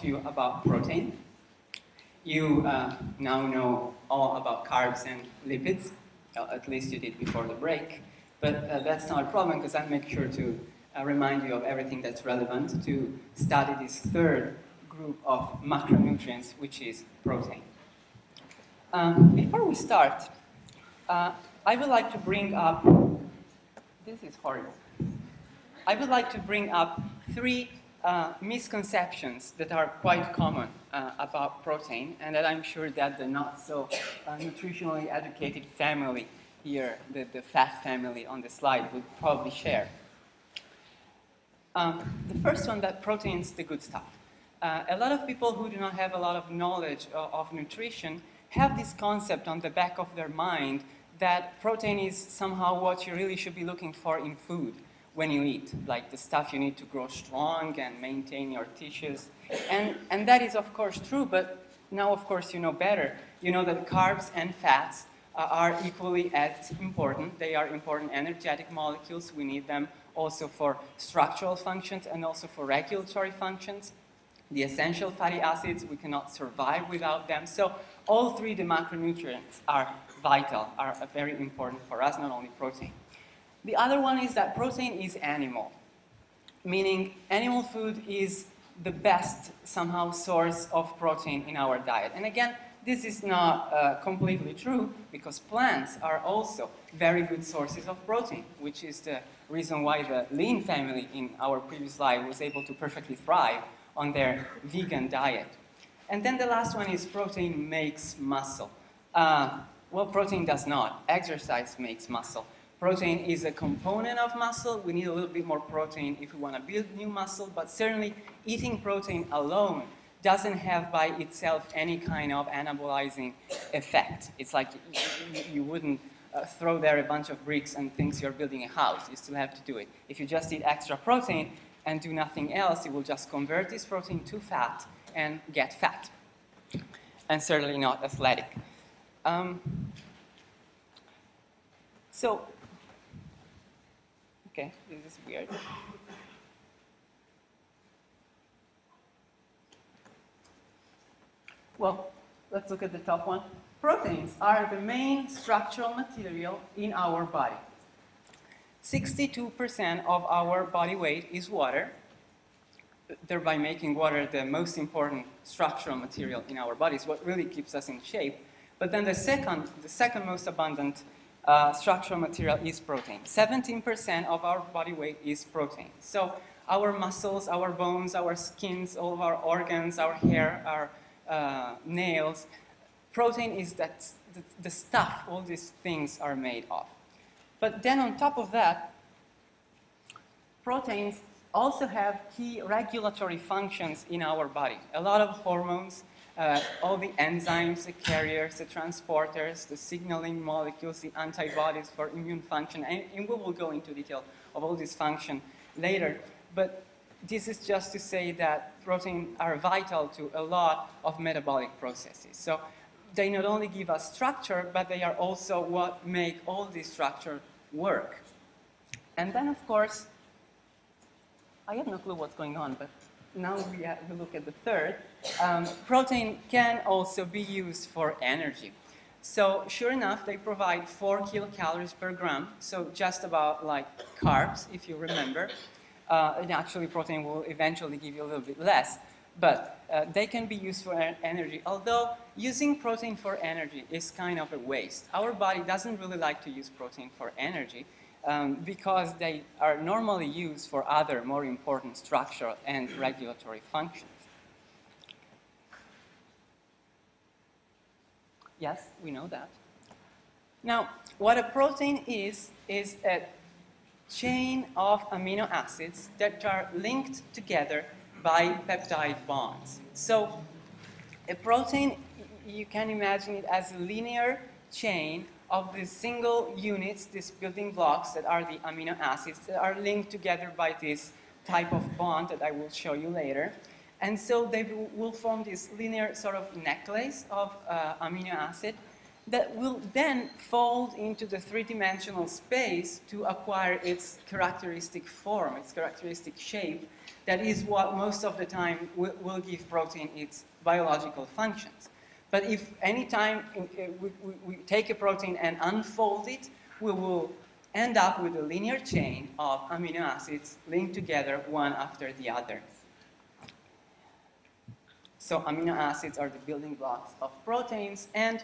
to you about protein. You uh, now know all about carbs and lipids, uh, at least you did before the break. But uh, that's not a problem because I'll make sure to uh, remind you of everything that's relevant to study this third group of macronutrients, which is protein. Um, before we start, uh, I would like to bring up, this is horrible. I would like to bring up three uh, misconceptions that are quite common uh, about protein and that I'm sure that the not so uh, nutritionally educated family here, the, the fat family on the slide, would probably share. Um, the first one that protein is the good stuff. Uh, a lot of people who do not have a lot of knowledge of, of nutrition have this concept on the back of their mind that protein is somehow what you really should be looking for in food when you eat, like the stuff you need to grow strong and maintain your tissues. And, and that is, of course, true, but now, of course, you know better. You know that carbs and fats uh, are equally as important. They are important energetic molecules. We need them also for structural functions and also for regulatory functions. The essential fatty acids, we cannot survive without them. So all three the macronutrients are vital, are very important for us, not only protein. The other one is that protein is animal, meaning animal food is the best somehow source of protein in our diet. And again, this is not uh, completely true because plants are also very good sources of protein, which is the reason why the lean family in our previous slide was able to perfectly thrive on their vegan diet. And then the last one is protein makes muscle. Uh, well, protein does not. Exercise makes muscle. Protein is a component of muscle. We need a little bit more protein if we want to build new muscle, but certainly eating protein alone doesn't have by itself any kind of anabolizing effect. It's like you, you wouldn't uh, throw there a bunch of bricks and think you're building a house. You still have to do it. If you just eat extra protein and do nothing else, it will just convert this protein to fat and get fat. And certainly not athletic. Um, so, okay, this is weird. Well, let's look at the top one. Proteins are the main structural material in our body. 62% of our body weight is water, thereby making water the most important structural material in our bodies, what really keeps us in shape. But then the second, the second most abundant uh, structural material is protein. 17% of our body weight is protein. So our muscles, our bones, our skins, all of our organs, our hair, our uh, nails. Protein is that, the, the stuff all these things are made of. But then on top of that, proteins also have key regulatory functions in our body. A lot of hormones, uh, all the enzymes, the carriers, the transporters, the signaling molecules, the antibodies for immune function, and, and we will go into detail of all this function later. But this is just to say that proteins are vital to a lot of metabolic processes. So they not only give us structure, but they are also what make all this structure work. And then, of course, I have no clue what's going on, but now we, have, we look at the third. Um, protein can also be used for energy. So sure enough, they provide 4 kilocalories per gram, so just about like carbs, if you remember uh, and actually protein will eventually give you a little bit less. But uh, they can be used for energy, although using protein for energy is kind of a waste. Our body doesn't really like to use protein for energy um, because they are normally used for other more important structural and regulatory functions. Yes, we know that. Now, what a protein is, is a chain of amino acids that are linked together by peptide bonds. So a protein, you can imagine it as a linear chain of these single units, these building blocks that are the amino acids that are linked together by this type of bond that I will show you later. And so they will form this linear sort of necklace of uh, amino acid that will then fold into the three-dimensional space to acquire its characteristic form, its characteristic shape, that is what most of the time will, give protein its biological functions. But if any time uh, we, we, we take a protein and unfold it, we will end up with a linear chain of amino acids linked together one after the other. So amino acids are the building blocks of proteins, and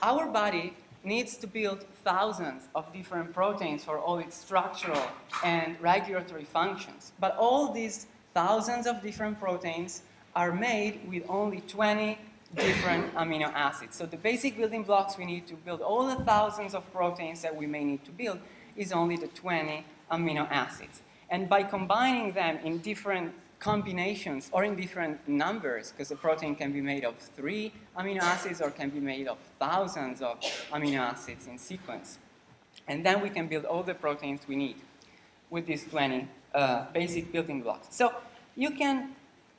our body needs to build thousands of different proteins for all its structural and regulatory functions. But all these thousands of different proteins are made with only 20 different amino acids. So the basic building blocks we need to build all the thousands of proteins that we may need to build is only the 20 amino acids. And by combining them in different combinations or in different numbers, because a protein can be made of three amino acids or can be made of thousands of amino acids in sequence. And then we can build all the proteins we need with these 20 uh, basic building blocks. So you can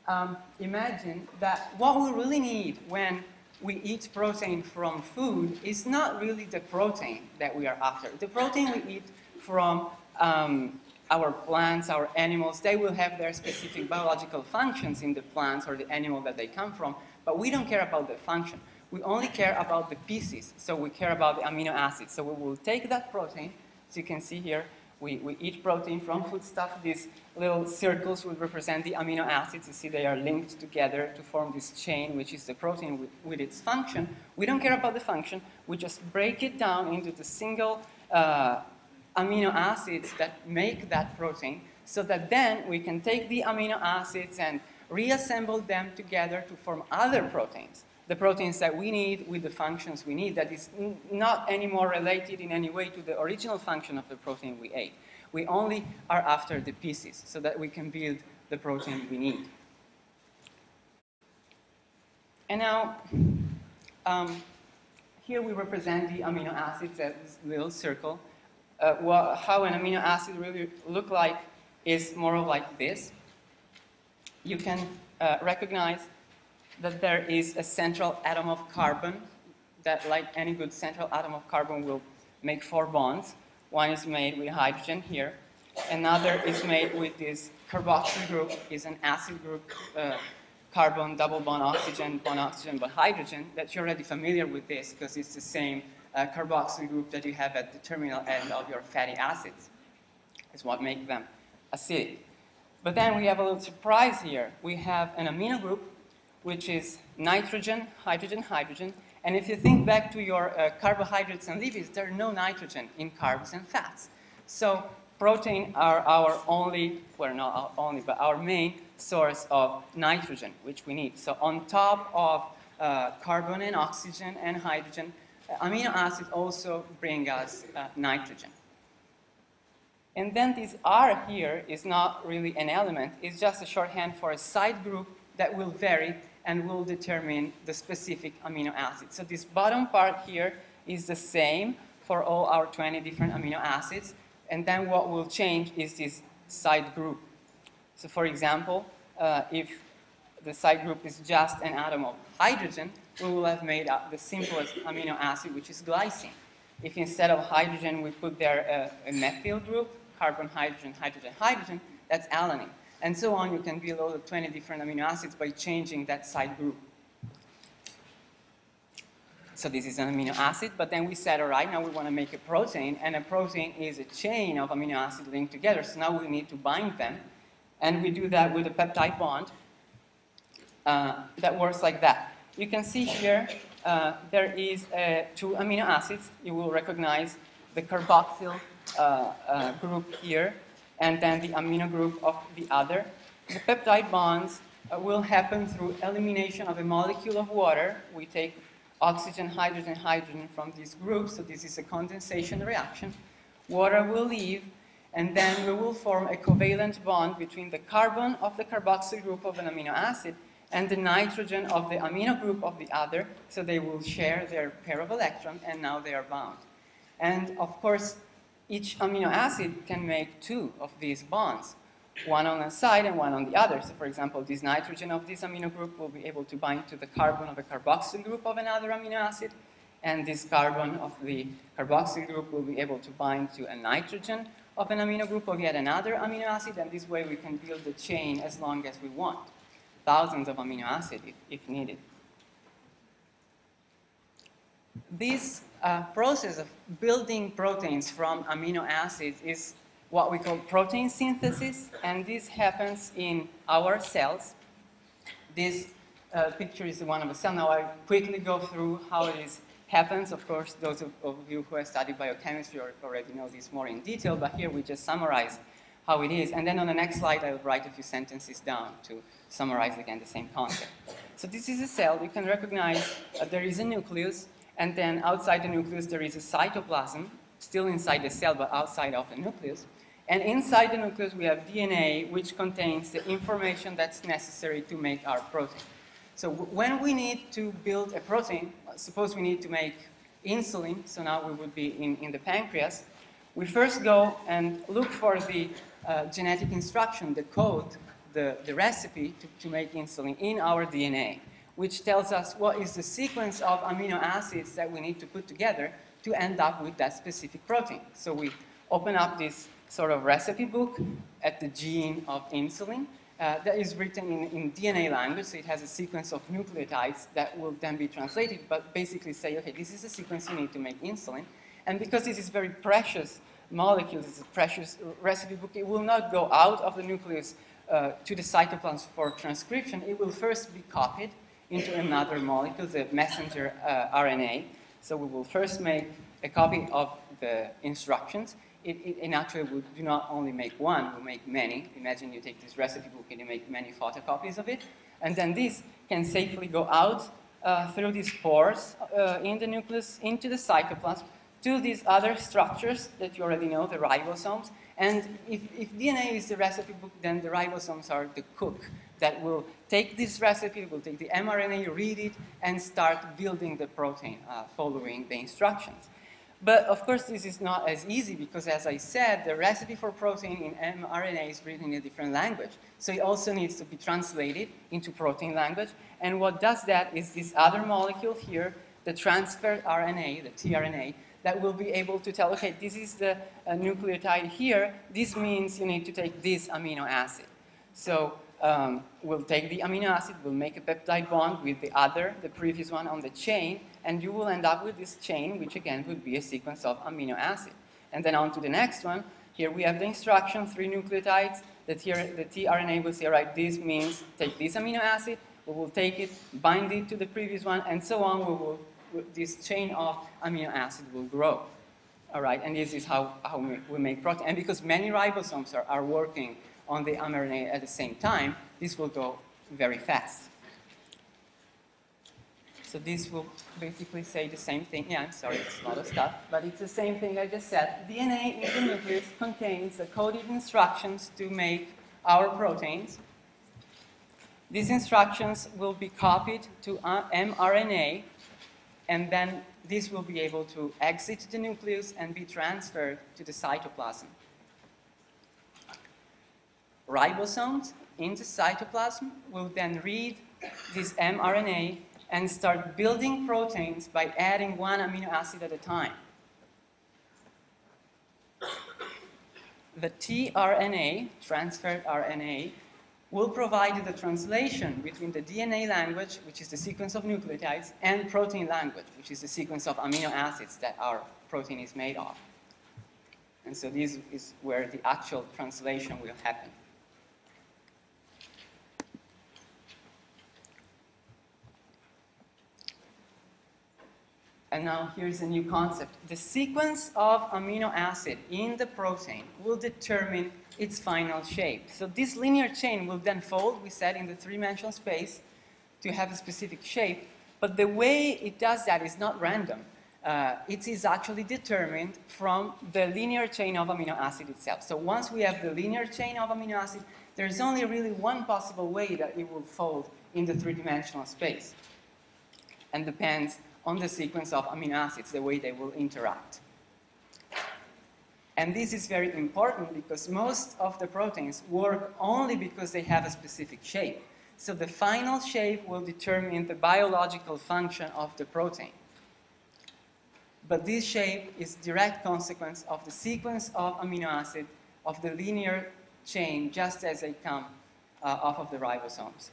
um, imagine that what we really need when we eat protein from food is not really the protein that we are after. The protein we eat from um, our plants, our animals, they will have their specific biological functions in the plants or the animal that they come from, but we don't care about the function. We only care about the pieces, so we care about the amino acids. So we will take that protein, as you can see here, we, we eat protein from foodstuff. These little circles will represent the amino acids. You see they are linked together to form this chain, which is the protein with, with its function. We don't care about the function. We just break it down into the single uh, amino acids that make that protein so that then we can take the amino acids and reassemble them together to form other proteins the proteins that we need with the functions we need that is not anymore related in any way to the original function of the protein we ate. We only are after the pieces so that we can build the protein we need. And now, um, here we represent the amino acids, that little circle. Uh, well, how an amino acid really look like is more of like this. You can uh, recognize that there is a central atom of carbon that, like any good central atom of carbon, will make four bonds. One is made with hydrogen here. Another is made with this carboxyl group, is an acid group, uh, carbon, double bond oxygen, bond oxygen, but hydrogen, that you're already familiar with this because it's the same uh, carboxyl group that you have at the terminal end of your fatty acids. Is what makes them acidic. But then we have a little surprise here. We have an amino group which is nitrogen, hydrogen, hydrogen. And if you think back to your uh, carbohydrates and lipids, there's no nitrogen in carbs and fats. So protein are our only, well, not our only, but our main source of nitrogen, which we need. So on top of uh, carbon and oxygen and hydrogen, amino acids also bring us uh, nitrogen. And then this R here is not really an element, it's just a shorthand for a side group that will vary and will determine the specific amino acid. So this bottom part here is the same for all our 20 different amino acids. And then what will change is this side group. So for example, uh, if the side group is just an atom of hydrogen, we will have made up the simplest amino acid, which is glycine. If instead of hydrogen we put there a, a methyl group, carbon, hydrogen, hydrogen, hydrogen, that's alanine and so on. You can build all the 20 different amino acids by changing that side group. So this is an amino acid, but then we said, all right, now we want to make a protein, and a protein is a chain of amino acids linked together, so now we need to bind them, and we do that with a peptide bond uh, that works like that. You can see here uh, there is uh, two amino acids. You will recognize the carboxyl uh, uh, group here, and then the amino group of the other. The peptide bonds will happen through elimination of a molecule of water. We take oxygen, hydrogen, hydrogen from these groups, so this is a condensation reaction. Water will leave, and then we will form a covalent bond between the carbon of the carboxyl group of an amino acid and the nitrogen of the amino group of the other, so they will share their pair of electrons, and now they are bound. And of course, each amino acid can make two of these bonds, one on one side and one on the other. So for example, this nitrogen of this amino group will be able to bind to the carbon of a carboxyl group of another amino acid, and this carbon of the carboxyl group will be able to bind to a nitrogen of an amino group of yet another amino acid, and this way we can build the chain as long as we want, thousands of amino acids if, if needed. This uh, process of building proteins from amino acids is what we call protein synthesis, and this happens in our cells. This uh, picture is one of a cell. Now I quickly go through how it is happens. Of course, those of, of you who have studied biochemistry already know this more in detail, but here we just summarize how it is. And then on the next slide, I'll write a few sentences down to summarize again the same concept. So this is a cell. You can recognize uh, there is a nucleus, and then outside the nucleus there is a cytoplasm, still inside the cell, but outside of the nucleus. And inside the nucleus we have DNA, which contains the information that's necessary to make our protein. So when we need to build a protein, suppose we need to make insulin, so now we would be in, in the pancreas, we first go and look for the uh, genetic instruction, the code, the, the recipe to, to make insulin in our DNA, which tells us what is the sequence of amino acids that we need to put together to end up with that specific protein. So we open up this sort of recipe book at the gene of insulin, uh, that is written in, in, DNA language, so it has a sequence of nucleotides that will then be translated, but basically say, okay, this is a sequence you need to make insulin. And because this is very precious molecules, it's a precious recipe book, it will not go out of the nucleus uh, to the cytoplasm for transcription. It will first be copied into another molecule, the messenger uh, RNA. So we will first make a copy of the instructions, it, it, in actually we do not only make one, we make many. Imagine you take this recipe book and you make many photocopies of it. And then this can safely go out uh, through these pores uh, in the nucleus into the cytoplasm to these other structures that you already know, the ribosomes. And if, if DNA is the recipe book, then the ribosomes are the cook that will take this recipe, will take the mRNA, read it, and start building the protein uh, following the instructions. But of course, this is not as easy because, as I said, the recipe for protein in mRNA is written in a different language. So it also needs to be translated into protein language. And what does that is this other molecule here, the transferred RNA, the tRNA, that will be able to tell, okay, this is the uh, nucleotide here. This means you need to take this amino acid. So um, we'll take the amino acid, we'll make a peptide bond with the other, the previous one on the chain, and you will end up with this chain, which again would be a sequence of amino acid. And then on to the next one. Here we have the instruction, three nucleotides. The, the tRNA will say, right, this means take this amino acid, we will take it, bind it to the previous one, and so on. We will, this chain of amino acid will grow. All right, and this is how, how we, we make protein. And because many ribosomes are, are working on the mRNA at the same time, this will go very fast. So this will basically say the same thing. Yeah, I'm sorry, it's a lot of stuff, but it's the same thing I just said. DNA in the nucleus contains the coded instructions to make our proteins. These instructions will be copied to uh, mRNA, and then this will be able to exit the nucleus and be transferred to the cytoplasm. Ribosomes in the cytoplasm will then read this mRNA and start building proteins by adding one amino acid at a time. The tRNA, transferred RNA, will provide the translation between the DNA language, which is the sequence of nucleotides, and protein language, which is the sequence of amino acids that our protein is made of. And so this is where the actual translation will happen. And now here's a new concept. The sequence of amino acid in the protein will determine its final shape. So this linear chain will then fold, we said, in the three-dimensional space to have a specific shape. But the way it does that is not random. Uh, it is actually determined from the linear chain of amino acid itself. So once we have the linear chain of amino acid, there's only really one possible way that it will fold in the three-dimensional space. And depends on the sequence of amino acids, the way they will interact. And this is very important because most of the proteins work only because they have a specific shape. So the final shape will determine the biological function of the protein. But this shape is direct consequence of the sequence of amino acid of the linear chain just as they come uh, off of the ribosomes.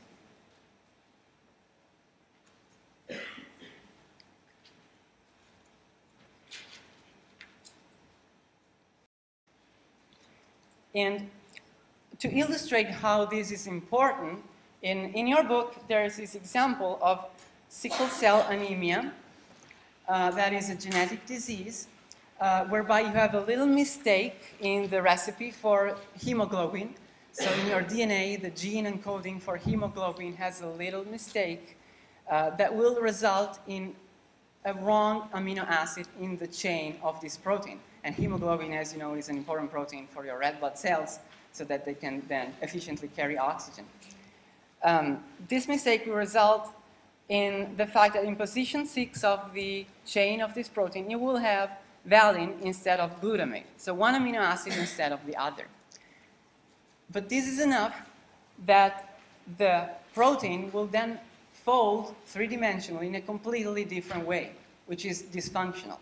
And to illustrate how this is important, in, in your book there is this example of sickle cell anemia. Uh, that is a genetic disease uh, whereby you have a little mistake in the recipe for hemoglobin. So in your DNA, the gene encoding for hemoglobin has a little mistake uh, that will result in a wrong amino acid in the chain of this protein. And hemoglobin, as you know, is an important protein for your red blood cells so that they can then efficiently carry oxygen. Um, this mistake will result in the fact that in position 6 of the chain of this protein, you will have valine instead of glutamate. So one amino acid instead of the other. But this is enough that the protein will then fold three-dimensionally in a completely different way, which is dysfunctional.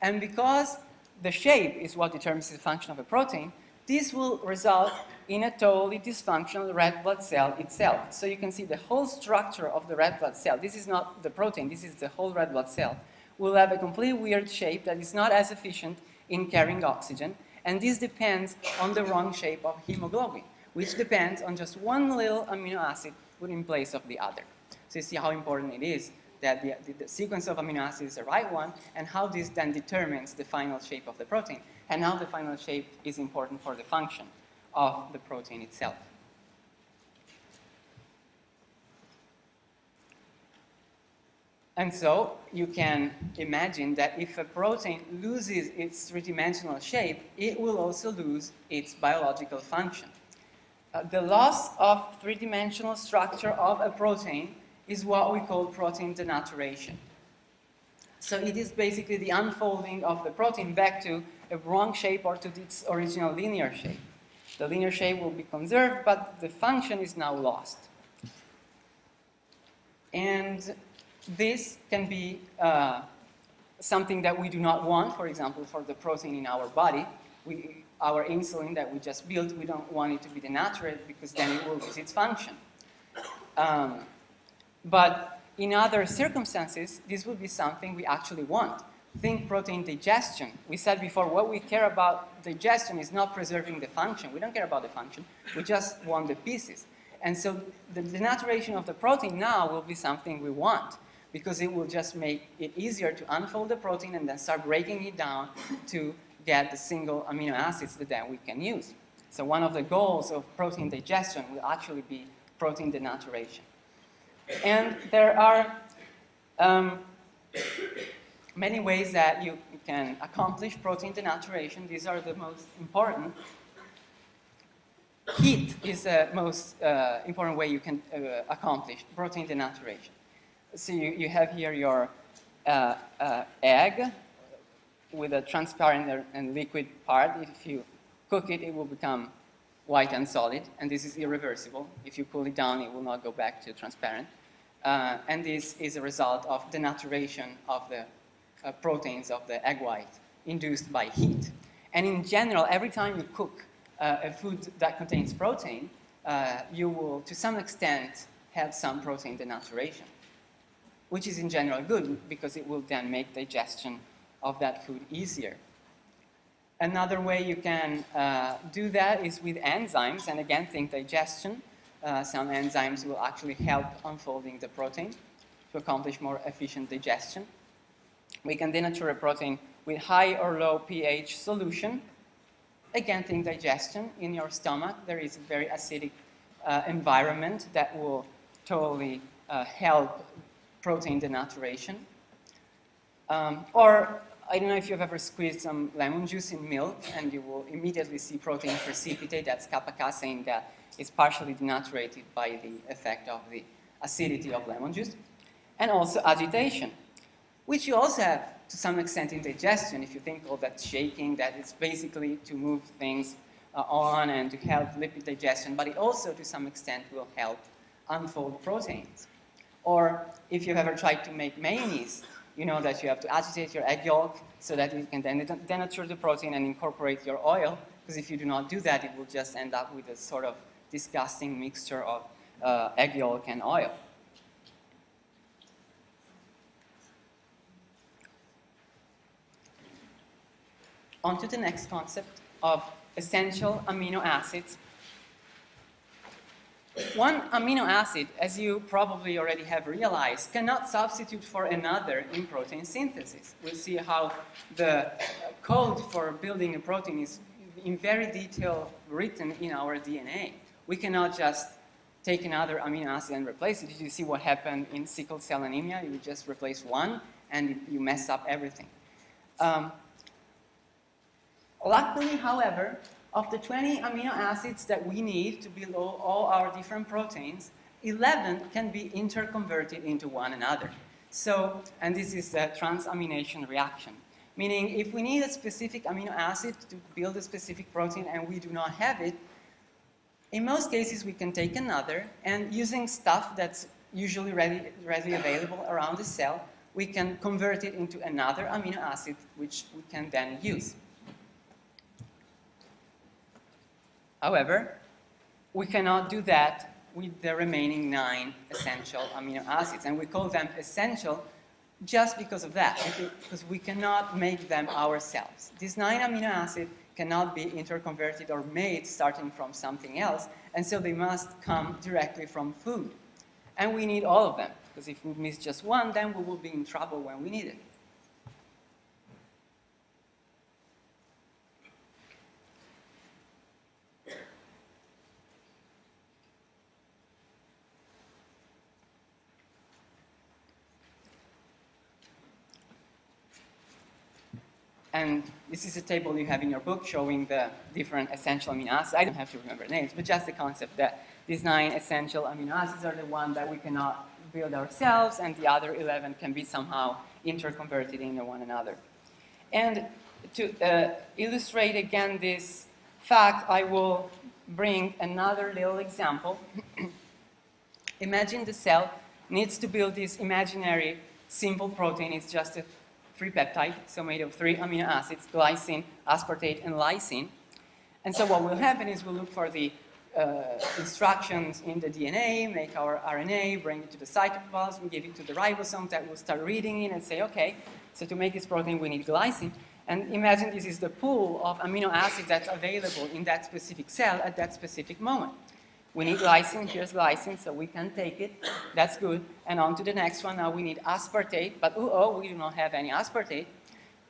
And because the shape is what determines the function of a protein, this will result in a totally dysfunctional red blood cell itself. So you can see the whole structure of the red blood cell. This is not the protein, this is the whole red blood cell. Will have a completely weird shape that is not as efficient in carrying oxygen. And this depends on the wrong shape of hemoglobin, which depends on just one little amino acid put in place of the other. So you see how important it is that the, the, the, sequence of amino acids is the right one, and how this then determines the final shape of the protein, and how the final shape is important for the function of the protein itself. And so you can imagine that if a protein loses its three-dimensional shape, it will also lose its biological function. Uh, the loss of three-dimensional structure of a protein is what we call protein denaturation. So it is basically the unfolding of the protein back to a wrong shape or to its original linear shape. The linear shape will be conserved, but the function is now lost. And this can be uh, something that we do not want, for example, for the protein in our body. We, our insulin that we just built, we don't want it to be denatured because then it will lose its function. Um, but in other circumstances, this would be something we actually want. Think protein digestion. We said before, what we care about digestion is not preserving the function. We don't care about the function. We just want the pieces. And so the denaturation of the protein now will be something we want because it will just make it easier to unfold the protein and then start breaking it down to get the single amino acids that then we can use. So one of the goals of protein digestion will actually be protein denaturation. And there are um, many ways that you can accomplish protein denaturation. These are the most important. Heat is the most uh, important way you can uh, accomplish protein denaturation. So you, you have here your uh, uh egg with a transparent and liquid part. If you cook it, it will become white and solid, and this is irreversible. If you cool it down, it will not go back to transparent. Uh, and this is a result of denaturation of the uh, proteins of the egg white induced by heat. And in general, every time you cook uh, a food that contains protein, uh, you will, to some extent, have some protein denaturation, which is in general good because it will then make digestion of that food easier. Another way you can uh, do that is with enzymes, and again, think digestion. Uh, some enzymes will actually help unfolding the protein to accomplish more efficient digestion. We can denature a protein with high or low pH solution. Again, think digestion. In your stomach, there is a very acidic uh, environment that will totally uh, help protein denaturation. Um, or I don't know if you've ever squeezed some lemon juice in milk and you will immediately see protein precipitate, that's kappa casein that is partially denaturated by the effect of the acidity of lemon juice. And also agitation, which you also have to some extent in digestion. If you think of that shaking, that is basically to move things uh, on and to help lipid digestion, but it also to some extent will help unfold proteins. Or if you've ever tried to make mayonnaise, you know that you have to agitate your egg yolk so that you can then denature the protein and incorporate your oil. Because if you do not do that, it will just end up with a sort of disgusting mixture of uh, egg yolk and oil. On to the next concept of essential amino acids one amino acid, as you probably already have realized, cannot substitute for another in protein synthesis. We'll see how the code for building a protein is in very detail written in our DNA. We cannot just take another amino acid and replace it. You see what happened in sickle cell anemia? You just replace one and you mess up everything. Um, luckily, however, of the 20 amino acids that we need to build all, all our different proteins, 11 can be interconverted into one another. So, and this is the transamination reaction. Meaning, if we need a specific amino acid to build a specific protein and we do not have it, in most cases we can take another and using stuff that's usually ready, readily available around the cell, we can convert it into another amino acid which we can then use. However, we cannot do that with the remaining nine essential amino acids, and we call them essential just because of that, because we cannot make them ourselves. These nine amino acids cannot be interconverted or made starting from something else, and so they must come directly from food. And we need all of them, because if we miss just one, then we will be in trouble when we need it. And this is a table you have in your book showing the different essential amino acids. I don't have to remember names, but just the concept that these nine essential amino acids are the ones that we cannot build ourselves, and the other 11 can be somehow interconverted into one another. And to uh, illustrate again this fact, I will bring another little example. Imagine the cell needs to build this imaginary simple protein. It's just a three peptide, so made of three amino acids, glycine, aspartate, and lysine. And so what will happen is we'll look for the uh, instructions in the DNA, make our RNA, bring it to the cytoplasm, give it to the ribosome that will start reading it and say, okay, so to make this protein we need glycine. And imagine this is the pool of amino acids that's available in that specific cell at that specific moment. We need lysine, here's lysine, so we can take it. That's good. And on to the next one, now we need aspartate, but oh, oh, we do not have any aspartate.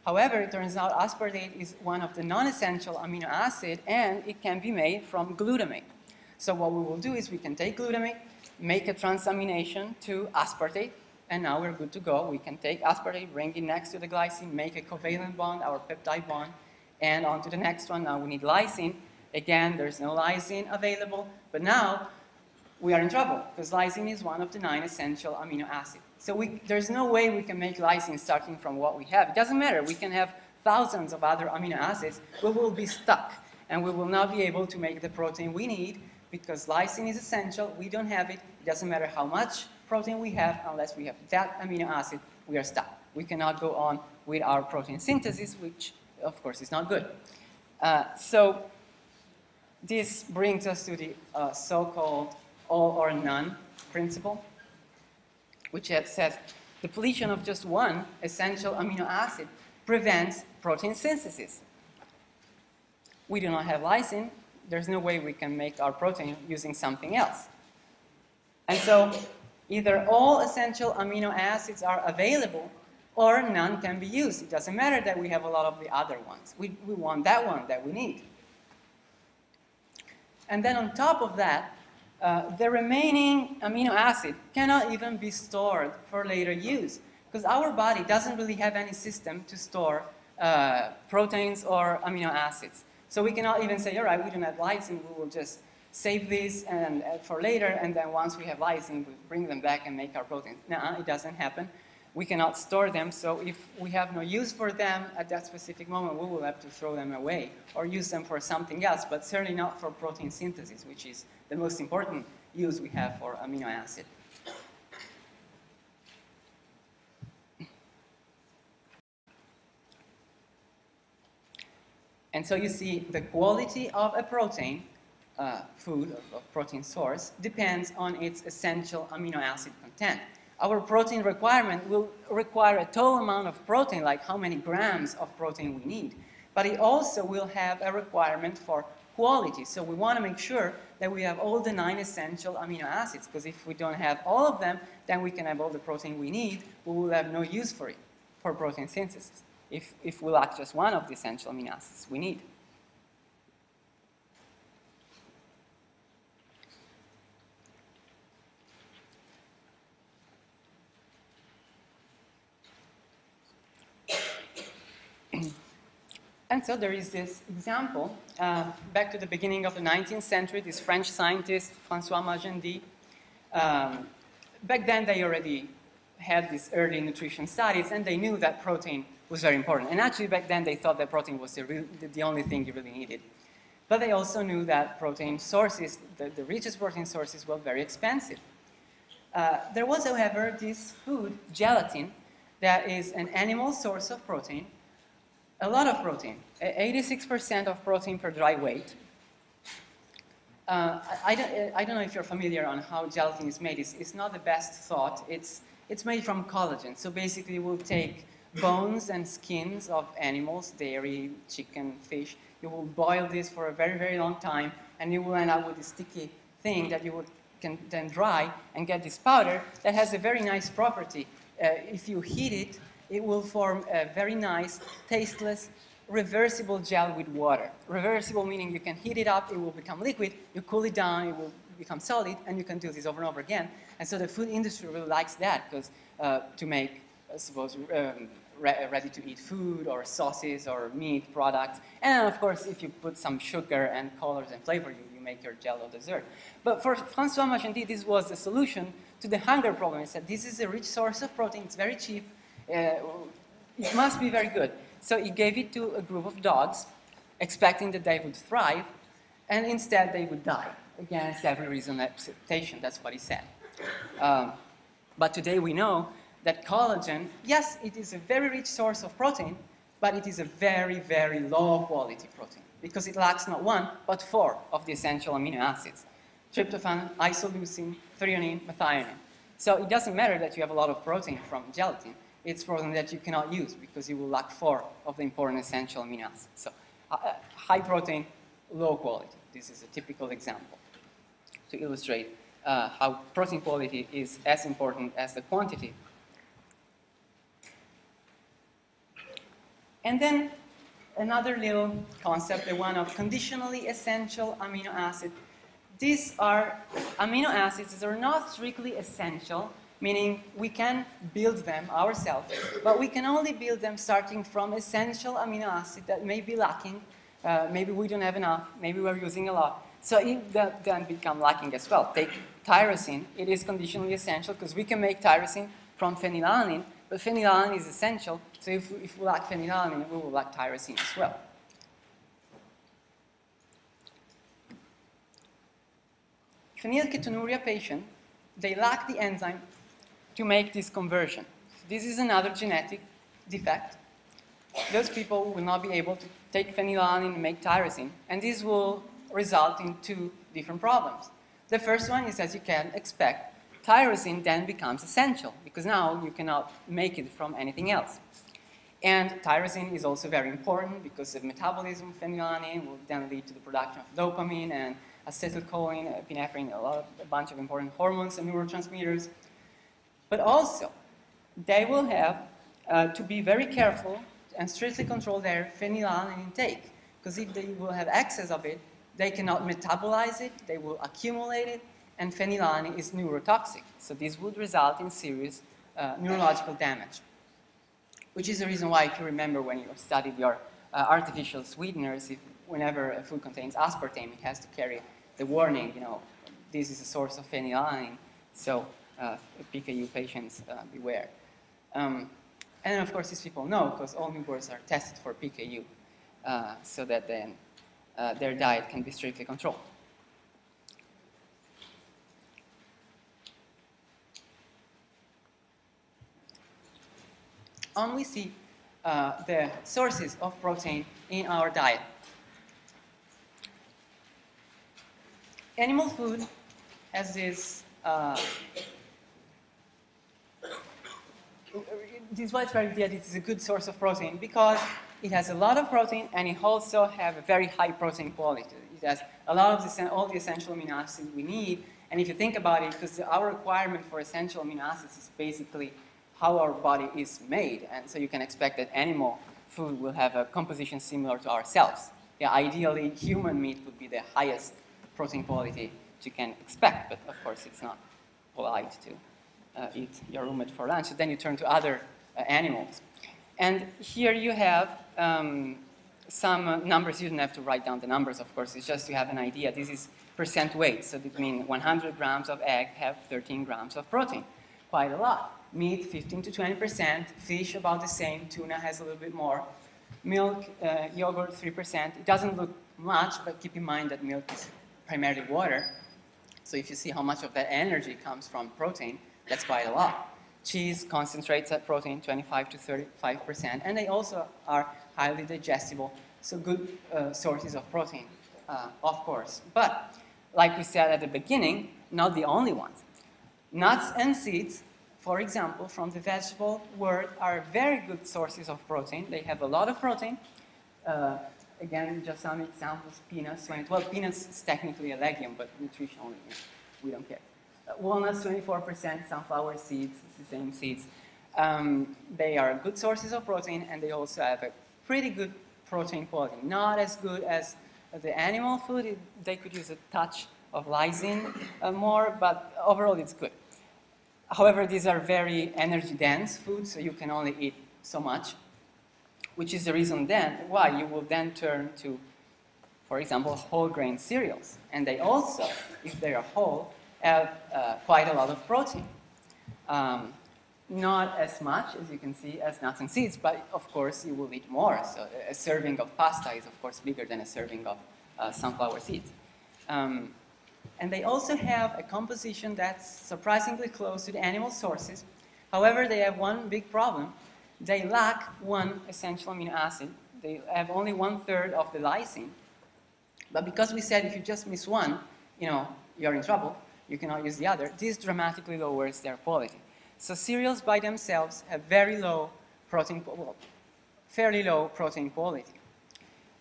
However, it turns out aspartate is one of the non-essential amino acid and it can be made from glutamate. So what we will do is we can take glutamate, make a transamination to aspartate, and now we're good to go. We can take aspartate, bring it next to the glycine, make a covalent bond, our peptide bond, and on to the next one. Now we need lysine, Again, there's no lysine available, but now we are in trouble because lysine is one of the nine essential amino acids. So we, there's no way we can make lysine starting from what we have. It doesn't matter. We can have thousands of other amino acids. We will be stuck and we will not be able to make the protein we need because lysine is essential. We don't have it. It doesn't matter how much protein we have unless we have that amino acid. We are stuck. We cannot go on with our protein synthesis, which of course is not good. Uh, so this brings us to the uh, so-called all or none principle, which says the depletion of just one essential amino acid prevents protein synthesis. We do not have lysine. There's no way we can make our protein using something else. And so either all essential amino acids are available or none can be used. It doesn't matter that we have a lot of the other ones. We, we want that one that we need. And then on top of that, uh, the remaining amino acid cannot even be stored for later use because our body doesn't really have any system to store uh, proteins or amino acids. So we cannot even say, all right, we don't have lysine, we will just save this and, uh, for later, and then once we have lysine, we bring them back and make our proteins. No, it doesn't happen we cannot store them, so if we have no use for them at that specific moment, we will have to throw them away or use them for something else, but certainly not for protein synthesis, which is the most important use we have for amino acid. And so you see the quality of a protein, uh, food, of protein source, depends on its essential amino acid content. Our protein requirement will require a total amount of protein, like how many grams of protein we need. But it also will have a requirement for quality. So we want to make sure that we have all the nine essential amino acids, because if we don't have all of them, then we can have all the protein we need, but we will have no use for it, for protein synthesis, if, if we lack just one of the essential amino acids we need. And so there is this example, uh, back to the beginning of the 19th century, this French scientist, Francois Magendie. Um, back then, they already had these early nutrition studies, and they knew that protein was very important. And actually, back then, they thought that protein was the, real, the only thing you really needed. But they also knew that protein sources, the, the richest protein sources, were very expensive. Uh, there was, however, this food, gelatin, that is an animal source of protein, a lot of protein, 86% of protein per dry weight. Uh, I, don't, I, don't, know if you're familiar on how gelatin is made. It's, it's, not the best thought. It's, it's made from collagen. So basically, we'll take bones and skins of animals, dairy, chicken, fish. You will boil this for a very, very long time, and you will end up with a sticky thing that you would, can then dry and get this powder that has a very nice property. Uh, if you heat it, it will form a very nice, tasteless, reversible gel with water. Reversible meaning you can heat it up, it will become liquid, you cool it down, it will become solid, and you can do this over and over again. And so the food industry really likes that because uh, to make, I suppose, um, re ready-to-eat food or sauces or meat products. And of course, if you put some sugar and colors and flavor, you, you make your Jell-O dessert. But for Francois Magendie, this was the solution to the hunger problem. He said, this is a rich source of protein, it's very cheap, uh, it must be very good. So he gave it to a group of dogs, expecting that they would thrive, and instead they would die against every reasonable expectation. That's what he said. Um, but today we know that collagen, yes, it is a very rich source of protein, but it is a very, very low quality protein because it lacks not one, but four of the essential amino acids tryptophan, isoleucine, threonine, methionine. So it doesn't matter that you have a lot of protein from gelatin it's protein that you cannot use because you will lack four of the important essential amino acids. So uh, uh, high protein, low quality. This is a typical example to illustrate uh, how protein quality is as important as the quantity. And then another little concept, the one of conditionally essential amino acid. These are amino acids that are not strictly essential, meaning we can build them ourselves, but we can only build them starting from essential amino acid that may be lacking. Uh, maybe we don't have enough, maybe we're using a lot. So it that then become lacking as well. Take tyrosine, it is conditionally essential because we can make tyrosine from phenylalanine, but phenylalanine is essential, so if, if we lack phenylalanine, we will lack tyrosine as well. Phenylketonuria patient, they lack the enzyme to make this conversion. This is another genetic defect. Those people will not be able to take phenylalanine and make tyrosine, and this will result in two different problems. The first one is, as you can expect, tyrosine then becomes essential, because now you cannot make it from anything else. And tyrosine is also very important because the metabolism of phenylalanine will then lead to the production of dopamine and acetylcholine, epinephrine, a, lot a bunch of important hormones and neurotransmitters. But also, they will have uh, to be very careful and strictly control their phenylalanine intake. Because if they will have excess of it, they cannot metabolize it, they will accumulate it, and phenylalanine is neurotoxic. So this would result in serious uh, neurological damage. Which is the reason why, if you remember when you studied your uh, artificial sweeteners, if, whenever a food contains aspartame, it has to carry the warning, you know, this is a source of phenylalanine. So uh, PKU patients uh, beware. Um, and of course, these people know because all newborns are tested for PKU uh, so that then their diet can be strictly controlled. only see uh, the sources of protein in our diet. Animal food has this uh, this widespread idea that it is a good source of protein because it has a lot of protein and it also has a very high protein quality. It has a lot of the, all the essential amino acids we need. And if you think about it, because our requirement for essential amino acids is basically how our body is made. And so you can expect that animal food will have a composition similar to ourselves. Yeah, ideally, human meat would be the highest protein quality you can expect, but of course it's not polite to eat your roommate for lunch. Then you turn to other uh, animals. And here you have um, some uh, numbers. You don't have to write down the numbers, of course. It's just you have an idea. This is percent weight. So that means 100 grams of egg have 13 grams of protein. Quite a lot. Meat, 15 to 20 percent. Fish, about the same. Tuna has a little bit more. Milk, uh, yogurt, 3 percent. It doesn't look much, but keep in mind that milk is primarily water. So if you see how much of that energy comes from protein, that's quite a lot. Cheese concentrates that protein 25 to 35 percent, and they also are highly digestible, so good uh, sources of protein, uh, of course. But like we said at the beginning, not the only ones. Nuts and seeds, for example, from the vegetable world, are very good sources of protein. They have a lot of protein. Uh, again, just some examples, peanuts. well, peanuts is technically a legume, but nutritionally, we don't care. Walnuts, 24%, sunflower seeds, the same seeds. Um, they are good sources of protein, and they also have a pretty good protein quality. Not as good as the animal food. It, they could use a touch of lysine uh, more, but overall it's good. However, these are very energy dense foods, so you can only eat so much which is the reason then why you will then turn to, for example, whole grain cereals. And they also, if they are whole, have uh, quite a lot of protein. Um, not as much, as you can see, as nuts and seeds, but of course you will eat more. So a serving of pasta is, of course, bigger than a serving of uh, sunflower seeds. Um, and they also have a composition that's surprisingly close to the animal sources. However, they have one big problem, they lack one essential amino acid. They have only one third of the lysine. But because we said if you just miss one, you know, you're in trouble, you cannot use the other, this dramatically lowers their quality. So cereals by themselves have very low protein, well, fairly low protein quality.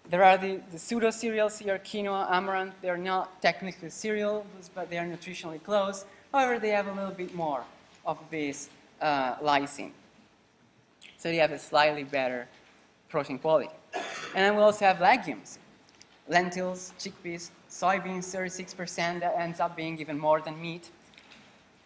There are the, the pseudo cereals here, quinoa, amaranth. They're not technically cereals, but they are nutritionally close. However, they have a little bit more of this uh, lysine. So they have a slightly better protein quality. And then we also have legumes. Lentils, chickpeas, soybeans, 36%, that ends up being even more than meat.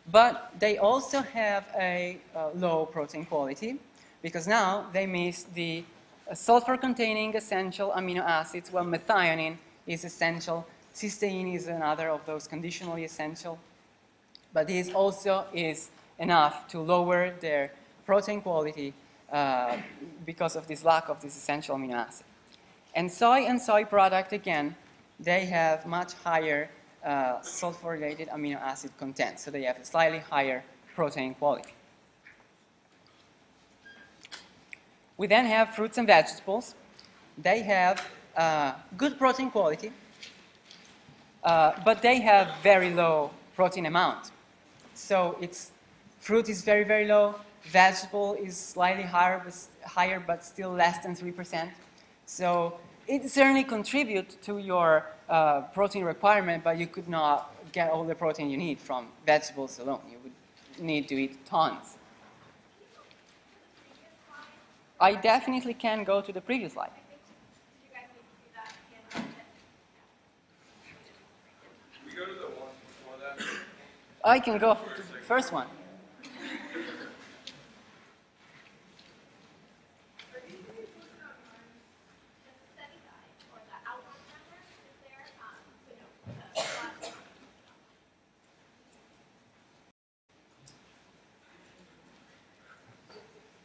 But they also have a, a low protein quality because now they miss the uh, sulfur-containing essential amino acids, while methionine is essential. Cysteine is another of those conditionally essential. But this also is enough to lower their protein quality uh, because of this lack of this essential amino acid. And soy and soy product, again, they have much higher uh, sulfur-related amino acid content, so they have a slightly higher protein quality. We then have fruits and vegetables. They have uh, good protein quality, uh, but they have very low protein amount. So it's fruit is very, very low, Vegetable is slightly higher, but, higher, but still less than 3%. So it certainly contributes to your uh, protein requirement, but you could not get all the protein you need from vegetables alone. You would need to eat tons. I definitely can go to the previous slide. I can go to the first one.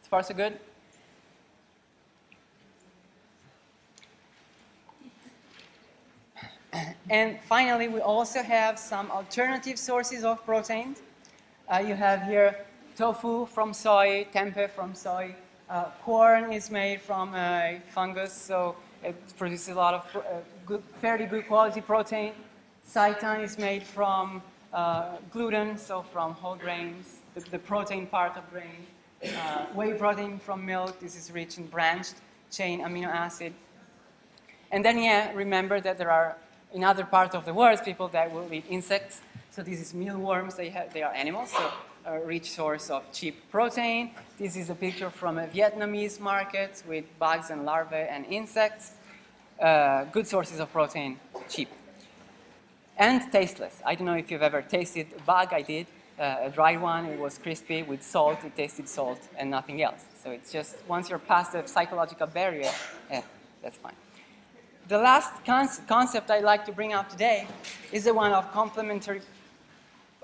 So far, so good? And finally, we also have some alternative sources of protein. Uh, you have here tofu from soy, tempeh from soy. Uh, Quorn is made from uh, fungus, so it produces a lot of uh, good, fairly good quality protein. Seitan is made from uh, gluten, so from whole grains, the, the protein part of grain. Uh, whey protein from milk, this is rich in branched chain amino acid. And then, yeah, remember that there are, in other parts of the world, people that will eat insects. So this is mealworms, they, have, they are animals, so a rich source of cheap protein. This is a picture from a Vietnamese market with bugs and larvae and insects. Uh, good sources of protein, cheap. And tasteless. I don't know if you've ever tasted a bug, I did. Uh, a dry one, it was crispy with salt, it tasted salt and nothing else. So it's just, once you're past the psychological barrier, yeah, that's fine. The last concept I'd like to bring out today is the one of complementary.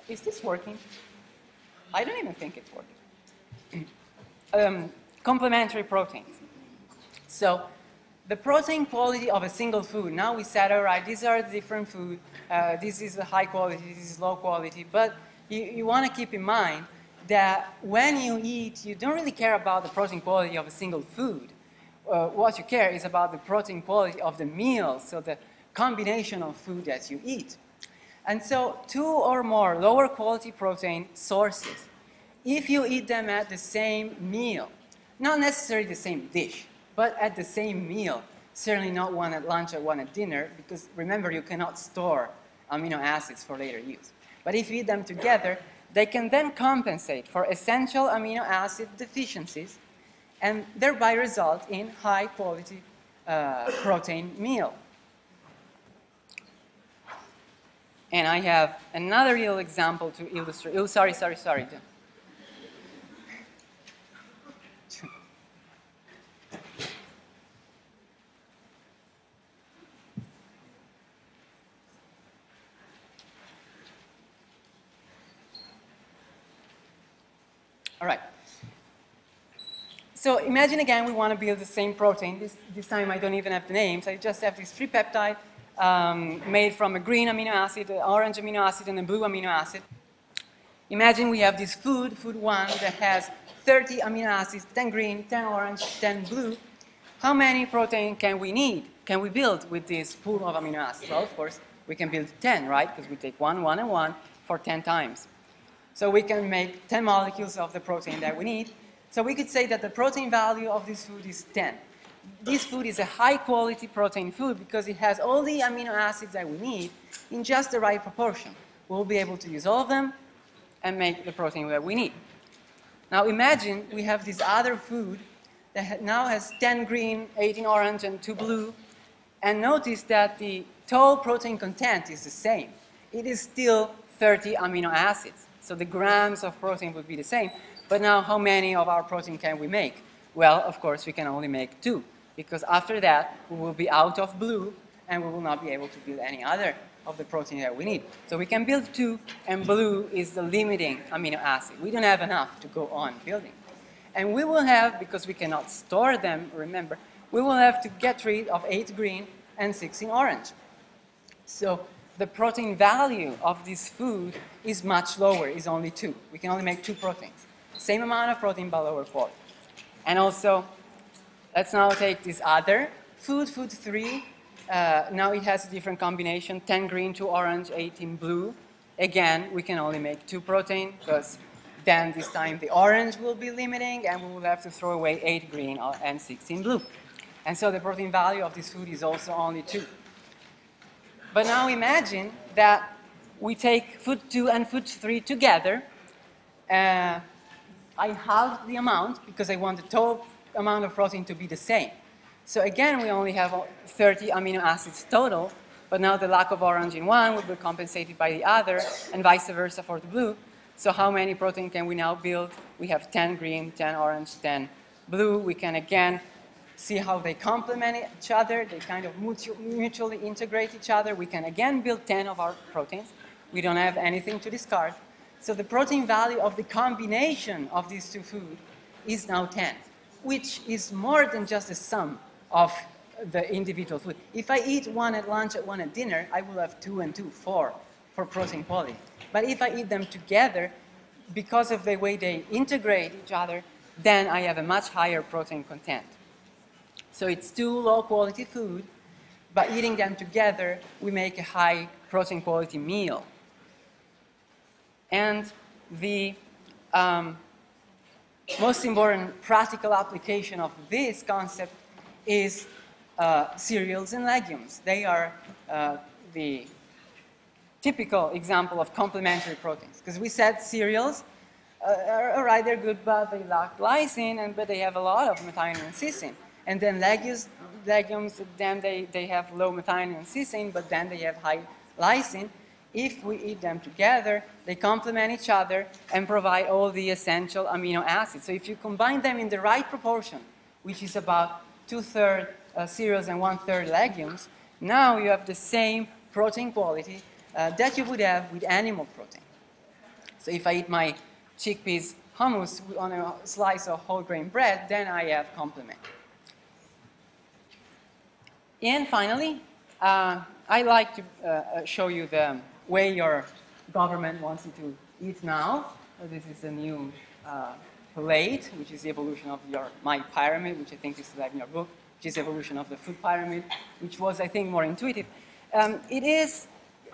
Is this working? I don't even think it's working. um, complementary proteins. So the protein quality of a single food. Now we said, all right, these are different food. Uh, this is high quality, this is low quality. But you, you want to keep in mind that when you eat, you don't really care about the protein quality of a single food. Uh, what you care is about the protein quality of the meal, so the combination of food that you eat. And so two or more lower quality protein sources, if you eat them at the same meal, not necessarily the same dish, but at the same meal, certainly not one at lunch or one at dinner, because remember, you cannot store amino acids for later use. But if you eat them together, they can then compensate for essential amino acid deficiencies and thereby result in high quality uh, protein meal. And I have another little example to illustrate. Oh, sorry, sorry, sorry. All right. So imagine again we want to build the same protein. This, this time I don't even have the names. I just have this tripeptide um, made from a green amino acid, an orange amino acid, and a blue amino acid. Imagine we have this food, food one, that has 30 amino acids, 10 green, 10 orange, 10 blue. How many protein can we need, can we build with this pool of amino acids? Well, of course, we can build 10, right? Because we take 1, 1, and 1 for 10 times. So we can make 10 molecules of the protein that we need. So we could say that the protein value of this food is 10. This food is a high quality protein food because it has all the amino acids that we need in just the right proportion. We'll be able to use all of them and make the protein that we need. Now imagine we have this other food that now has 10 green, 18 orange, and 2 blue. And notice that the total protein content is the same. It is still 30 amino acids. So the grams of protein would be the same. But now how many of our protein can we make? Well, of course, we can only make two. Because after that, we will be out of blue and we will not be able to build any other of the protein that we need. So we can build two, and blue is the limiting amino acid. We don't have enough to go on building. And we will have, because we cannot store them, remember, we will have to get rid of 8 green and 16 orange. So the protein value of this food is much lower, is only two. We can only make two proteins. Same amount of protein, but lower quality. And also, let's now take this other food, food three. Uh, now it has a different combination, 10 green, 2 orange, 18 blue. Again, we can only make two protein because then this time the orange will be limiting and we will have to throw away 8 green and 16 blue. And so the protein value of this food is also only 2. But now imagine that we take food 2 and food 3 together. Uh, I halve the amount because I want the total amount of protein to be the same. So again, we only have 30 amino acids total, but now the lack of orange in one will be compensated by the other, and vice versa for the blue. So how many protein can we now build? We have 10 green, 10 orange, 10 blue. We can again see how they complement each other. They kind of mutually integrate each other. We can again build 10 of our proteins. We don't have anything to discard. So the protein value of the combination of these two foods is now 10, which is more than just the sum of the individual food. If I eat one at lunch and one at dinner, I will have two and two, four for protein quality. But if I eat them together, because of the way they integrate each other, then I have a much higher protein content. So it's two low quality food, but eating them together, we make a high protein quality meal. And the um, most important practical application of this concept is uh, cereals and legumes. They are uh, the typical example of complementary proteins. Because we said cereals, uh, are, all right, they're good, but they lack lysine, and, but they have a lot of methionine and cysteine. And then legumes, legumes then they, they have low methionine and cysteine, but then they have high lysine. If we eat them together, they complement each other and provide all the essential amino acids. So if you combine them in the right proportion, which is about two-thirds uh, cereals and one-third legumes, now you have the same protein quality uh, that you would have with animal protein. So if I eat my chickpeas hummus on a slice of whole grain bread, then I have complement. And finally, uh, I like to uh, uh, show you the way your government wants you to eat now. This is a new uh, plate, which is the evolution of your MyPyramid, which I think is like in your book, which is evolution of the food pyramid, which was, I think, more intuitive. Um, it is,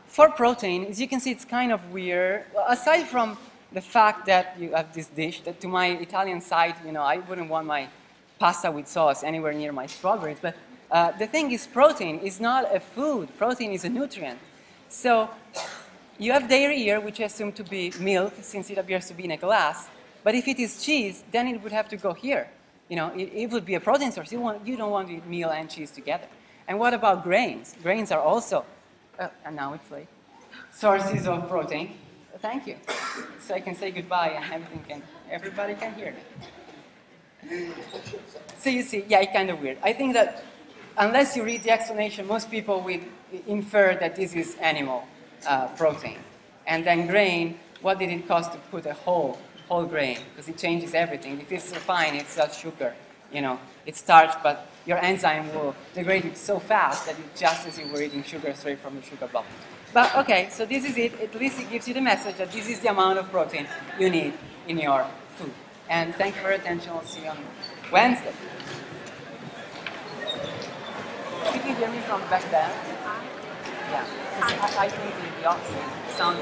for protein, as you can see, it's kind of weird. Aside from the fact that you have this dish, that to my Italian side, you know, I wouldn't want my pasta with sauce anywhere near my strawberries, but uh, the thing is protein is not a food. Protein is a nutrient. So you have dairy here, which I assume to be milk, since it appears to be in a glass. But if it is cheese, then it would have to go here. You know, it, it would be a protein source. You, want, you don't want to eat meal and cheese together. And what about grains? Grains are also, uh, and now it's late, sources of protein. Thank you. So I can say goodbye and everything can, everybody can hear me. So you see, yeah, it's kind of weird. I think that unless you read the explanation, most people would infer that this is animal uh, protein. And then grain, what did it cost to put a whole, whole grain? Because it changes everything. If it's refined, it's just sugar. You know, it's starch, but your enzyme will degrade it so fast that it's just as if you were eating sugar straight from the sugar bowl. But okay, so this is it. At least it gives you the message that this is the amount of protein you need in your food. And thank you for your attention. I'll see you on Wednesday. You can hear me from back there. Yeah, I, I think the, the oxygen sound